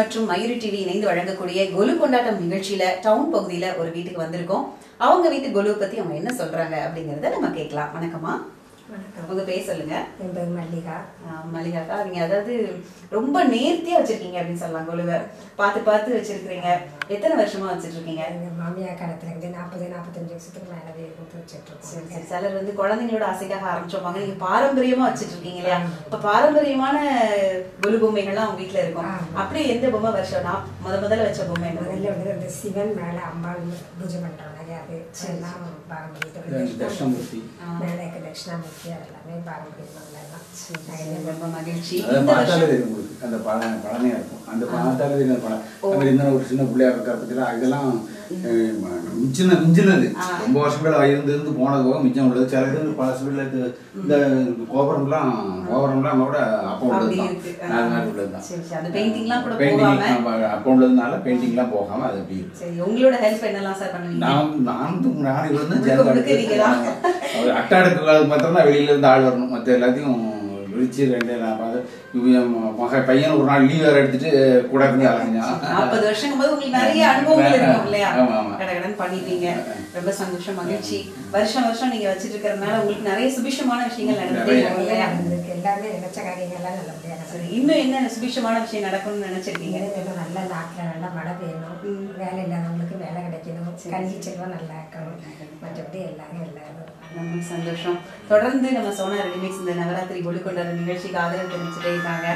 மற்றும் மயூரி டிவி இணைந்து வழங்கக்கூடிய கொலு கொண்டாட்டம் நிகழ்ச்சியில டவுன் பகுதியில ஒரு வீட்டுக்கு வந்திருக்கோம். அவங்க வீட்டு கொலுவை பத்தி அவங்க என்ன சொல்றாங்க அப்படிங்கறத நம்ம கேட்கலாம். வணக்கம். உங்க பேர் சொல்லுங்க. என் பேர் மல்லிகா. மல்லிகாக்கா நீங்க அதாவது ரொம்ப நேர்த்தியா வச்சிருக்கீங்க அப்படின்னு சொல்லலாம் கொலுவை. பார்த்து பார்த்து வச்சிருக்கீங்க எத்தனை வருஷமா வச்சிட்டு இருக்கீங்க எங்கள் மாமியார் காலத்துல இருந்து நாற்பது நாற்பத்தஞ்சு வருஷத்துக்கு வச்சுட்டு சரி இருக்கோம் சரி சிலர் வந்து குழந்தைங்களோட ஆசைக்காக ஆரம்பிச்சோப்பாங்க நீங்க பாரம்பரியமா வச்சிட்டு இருக்கீங்க இல்லையா இப்ப பாரம்பரியமான கொலு பொம்மைகள்லாம் உங்க வீட்டுல இருக்கும். அப்படியே எந்த பொம்மை வருஷம்? நான் முத முதல்ல வச்ச பொம்மை முதல்ல வந்து அந்த சிவன் மேல அம்பாள் பூஜை இல்லையா? அது எல்லாம் பாரம்பரியத்தோட. மேல இருக்க தட்சிணாமூர்த்தி அது எல்லாமே பாரம்பரியம் ரொம்ப மகிழ்ச்சி. அந்த பழ பழமையா இருக்கும். அந்த இந்த ஒரு சின்ன பிள்ளையா இருக்கிற பத்திலாம் இதெல்லாம் மிஞ்சின மிஞ்சினது. ரொம்ப வருஷங்கள் இருந்து இருந்து போனது போக மிச்சம் உள்ளது. சில இது பல இது இந்த கோபுரம்லாம் கோபுரம்லாம் கூட அப்போ உள்ளது. தான். மாதிரி உள்ளது தான்? பெயிண்டிங் அப்போ உள்ளதுனால பெயிண்டிங்லாம் போகாம? அது அப்படி இருக்கு? சரி உங்களோட ஹெல்ப் என்னெல்லாம் சார் பண்ணுவீங்க? நான் நான் து- நான் இருந்து. அட்டாடுக்கு காலத்துக்கு மாத்திரம் தான் வெளியில இருந்து ஆள் வரணும். மற்ற எல்லாத்தையும் விழிச்சு ரெண்டு இவன் மக பையன் ஒரு நாள் லீவ் வேற எடுத்துட்டு கூட இருந்து அலைஞ்சான் நாற்பது வருஷம் போது உங்களுக்கு நிறைய அனுபவங்கள் இருக்கும் இல்லையா? ஆமா, ஆமா. கடகடன் பண்ணிடுவீங்க ரொம்ப சந்தோஷம் மகிழ்ச்சி. வருஷம் வருஷம் நீங்க வச்சிட்டு இருக்கிறதுனால உங்களுக்கு நிறைய சுபிஷமான விஷயங்கள் நடந்துட்டே. இருக்கும் இல்லையா? எல்லாமே நினைச்ச காரியங்கள்லாம் நல்லபடியா சரி நடந்தது இன்னும் என்ன சுபிஷமான விஷயம் நடக்கும்னு நினைச்சிருக்கீங்க? நல்ல நாட்டில் நல்லா மழை பெய்யணும். வேலை இல்லாதவங்களுக்கு கிடைக்கணும் கல்வி செல்வம் நல்லா இருக்கணும் மற்றபடி எல்லாரும் எல்லாரும் ரொம்ப சந்தோஷம் தொடர்ந்து நம்ம சோனா ரெடிமேக்ஸ் இந்த நவராத்திரி ஒளி கொண்டாட நிகழ்ச்சிக்கு ஆதரவு தெரிவிச்சுட்டே இருக்காங்க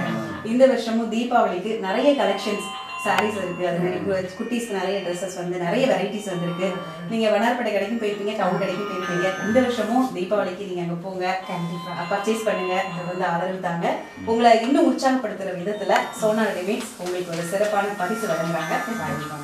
இந்த வருஷமும் தீபாவளிக்கு நிறைய கலெக்ஷன்ஸ் சாரீஸ் இருக்கு அது மாதிரி கு- குட்டீஸ்க்கு நிறைய ட்ரெஸ்ஸஸ் வந்து நிறைய வெரைட்டிஸ் வந்திருக்கு நீங்க வண்ணார்பேட்டை கடைக்கும் போயிருப்பீங்க டவுன் கடைக்கும் போயிருப்பீங்க இந்த வருஷமும் தீபாவளிக்கு நீங்க அங்க போங்க கண்டிப்பா பர்ச்சேஸ் பண்ணுங்க தொடர்ந்து ஆதரவு தாங்க உங்களை இன்னும் உற்சாகப்படுத்துற விதத்துல சோனா ரெடிமேட்ஸ் உங்களுக்கு ஒரு சிறப்பான பரிசு வழங்குறாங்க வாங்கிக்கோங்க